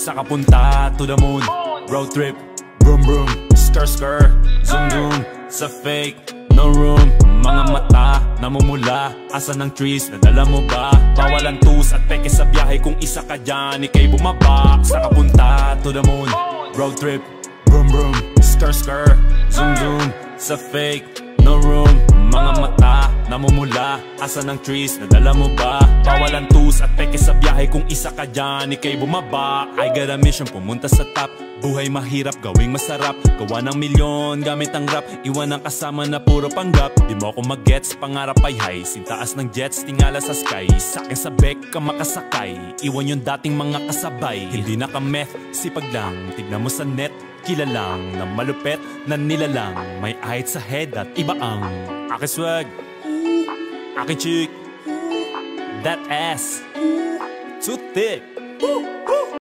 Sa kapunta to the moon. Road trip. Vroom vroom. Skr skr Zoom zoom. Sa fake. No room. Mga mata Namumula. Asa ng trees? Nadala mo ba? Bawalan tus at peke sa biyahe Kung isa ka dyan Ika'y bumaba. Sa kapunta to the moon. Road trip. Vroom vroom. Skr skr Zoom zoom. Sa fake. No room. Mga mata Namumula. Asa ng trees? Nadala mo ba? Bawalan tus at peke sa biyahe Kung isa ka dyan Ika'y bumaba. I got a mission Pumunta sa top. Buhay mahirap Gawing masarap. Gawa ng milyon Gamit ang rap. Iwan ang kasama na puro panggap. Di mo ako mag-gets Pangarap ay high. Sintaas ng jets Tingala sa sky. Sa'kin sa bek ka makasakay. Iwan yung dating mga kasabay. Hindi na ka meth Sipag lang. Tignan mo sa net Kilalang na malupet na nilalang. May ahit sa head at iba ang Aking swag. Aking chick That ass. Too thick